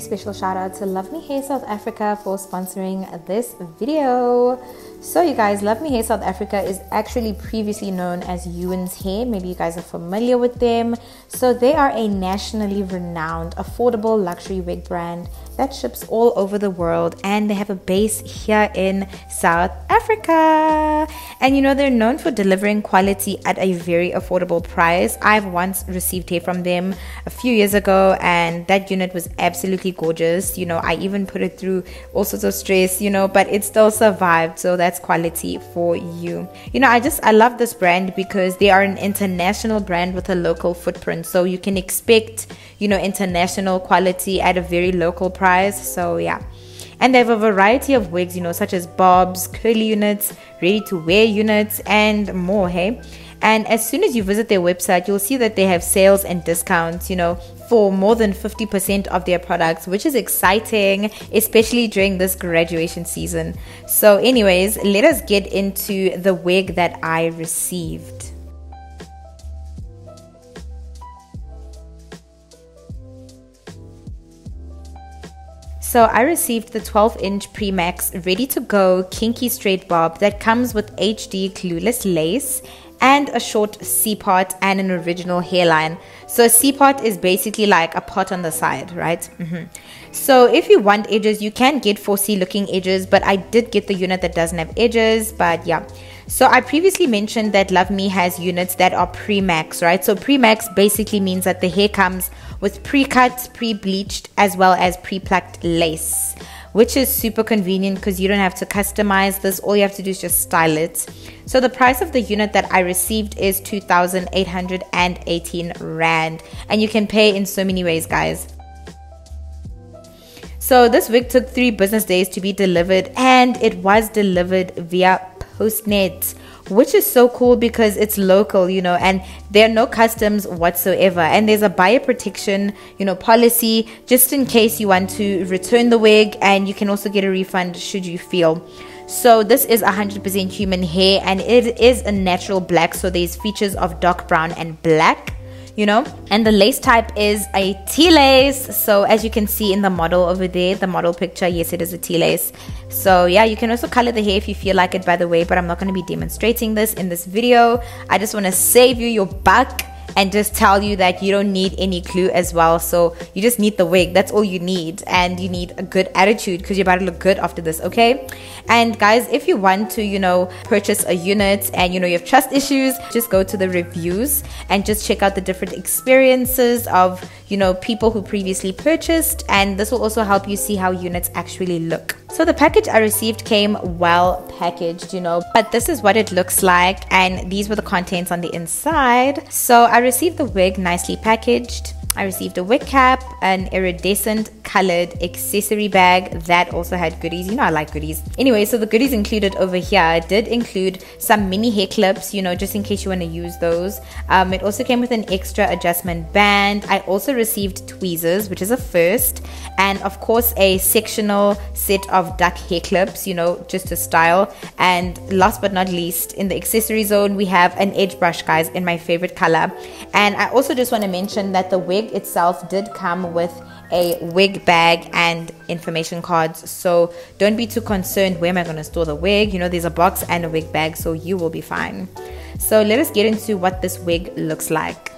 special shout out to Luvme Hair South Africa for sponsoring this video. So, you guys, Luvme Hair South Africa is actually previously known as Ewan's Hair. Maybe you guys are familiar with them. So, they are a nationally renowned, affordable luxury wig brand that ships all over the world and they have a base here in South Africa. And you know, they're known for delivering quality at a very affordable price. I've once received hair from them a few years ago and that unit was absolutely gorgeous. You know, I even put it through all sorts of stress, you know, but it still survived. So, that's quality for you. You know, I just I love this brand because they are an international brand with a local footprint. So you can expect, you know, international quality at a very local price. So yeah. And they have a variety of wigs, you know, such as bobs, curly units, ready to wear units, and more, hey? And as soon as you visit their website, you'll see that they have sales and discounts, you know, for more than 50% of their products, which is exciting, especially during this graduation season. So, anyways, let us get into the wig that I received. So I received the 12 inch Premax ready to go kinky straight bob that comes with HD glueless lace and a short C part and an original hairline. So C part is basically like a pot on the side, right? Mm-hmm. So if you want edges, you can get 4C looking edges, but I did get the unit that doesn't have edges, but yeah. So I previously mentioned that Luvme has units that are pre-max, right? So pre-max basically means that the hair comes with pre-cut, pre-bleached, as well as pre-plucked lace which is super convenient because you don't have to customize this. All you have to do is just style it. So the price of the unit that I received is 2,818 Rand. And you can pay in so many ways, guys. So this wig took three business days to be delivered and it was delivered via Postnet which is so cool because it's local, you know, and there are no customs whatsoever. And there's a buyer protection, you know, policy just in case you want to return the wig, and you can also get a refund should you feel. So this is 100% human hair and it is a natural black. So there's features of dark brown and black you know? And the lace type is a T lace so as you can see in the model over there the model picture yes it is a T lace so yeah you can also color the hair if you feel like it by the way but I'm not going to be demonstrating this in this video. I just want to save you your buck and just tell you that you don't need any clue as well. So you just need the wig. That's all you need. And you need a good attitude because you're about to look good after this, okay? And guys, if you want to, you know, purchase a unit and you know you have trust issues, just go to the reviews and just check out the different experiences of, you know, people who previously purchased. And this will also help you see how units actually look. So the package I received came well packaged, you know, but this is what it looks like and these were the contents on the inside. So I received the wig nicely packaged. I received a wig cap, an iridescent colored accessory bag that also had goodies. You know, I like goodies. Anyway, so the goodies included over here did include some mini hair clips, you know, just in case you want to use those. Um, it also came with an extra adjustment band. I also received tweezers, which is a first, and of course, a sectional set of duck hair clips, you know, just to style. And last but not least, in the accessory zone, we have an edge brush, guys, in my favorite color. And I also just want to mention that the wig itself did come with a wig bag and information cards. So don't be too concerned where am I going to store the wig? You know, there's a box and a wig bag, so you will be fine. So let us get into what this wig looks like.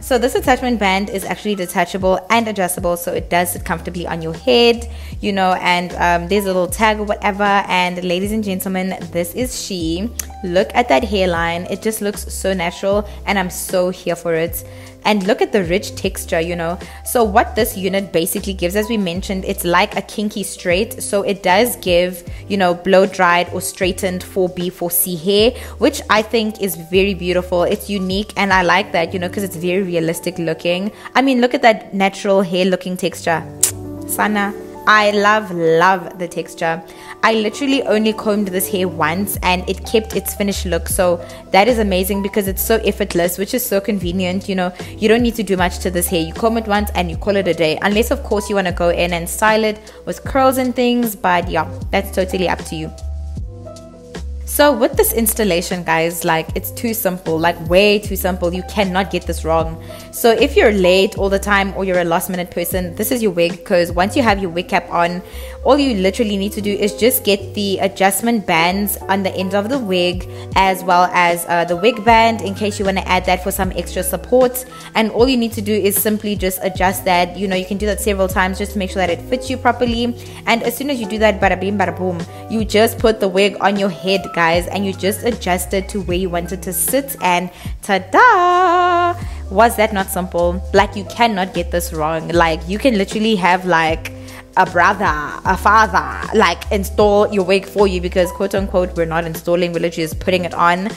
So this attachment band is actually detachable and adjustable so it does sit comfortably on your head, you know, and um, there's a little tag or whatever. And ladies and gentlemen, this is she. Look at that hairline. It just looks so natural and I'm so here for it. And look at the rich texture you know. So what this unit basically gives as we mentioned it's like a kinky straight. So it does give you know blow dried or straightened 4b 4c hair which i think is very beautiful. It's unique and i like that you know because it's very realistic looking. I mean look at that natural hair looking texture. Sana I love, love the texture. I literally only combed this hair once and it kept its finished look. So that is amazing because it's so effortless, which is so convenient. You know, you don't need to do much to this hair. You comb it once and you call it a day. Unless, of course, you want to go in and style it with curls and things. But yeah, that's totally up to you. So with this installation, guys, like it's too simple, like way too simple. You cannot get this wrong. So if you're late all the time or you're a last minute person, this is your wig because once you have your wig cap on, all you literally need to do is just get the adjustment bands on the end of the wig as well as uh, the wig band in case you want to add that for some extra support. And all you need to do is simply just adjust that. You know, you can do that several times just to make sure that it fits you properly. And as soon as you do that, bada bing, bada boom, you just put the wig on your head, guys guys and you just adjust it to where you wanted to sit and ta-da was that not simple like you cannot get this wrong like you can literally have like a brother, a father, like install your wig for you because quote unquote we're not installing, we're literally just putting it on.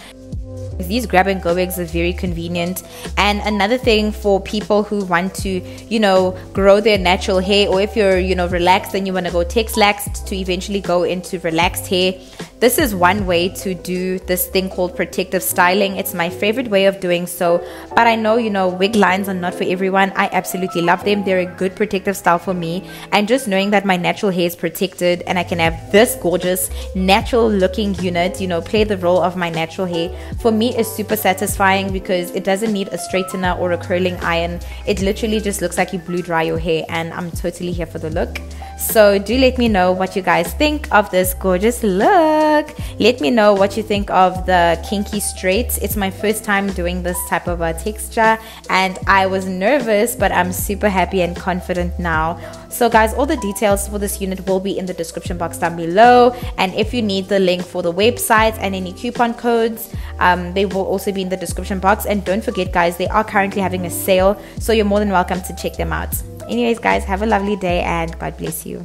These grab and go wigs are very convenient. And another thing for people who want to, you know, grow their natural hair, or if you're, you know, relaxed and you want to go Texlaxed to eventually go into relaxed hair, this is one way to do this thing called protective styling. It's my favorite way of doing so. But I know, you know, wig lines are not for everyone. I absolutely love them. They're a good protective style for me. And just knowing that my natural hair is protected and I can have this gorgeous natural looking unit, you know, play the role of my natural hair, for me is super satisfying because it doesn't need a straightener or a curling iron. It literally just looks like you blew dry your hair and I'm totally here for the look. So do let me know what you guys think of this gorgeous look. Let me know what you think of the kinky straights. It's my first time doing this type of a texture and I was nervous but I'm super happy and confident now. So guys, all the details for this unit will be in the description box down below. And if you need the link for the website and any coupon codes, um, they will also be in the description box. And don't forget guys, they are currently having a sale. So you're more than welcome to check them out. Anyways, guys, have a lovely day and God bless you.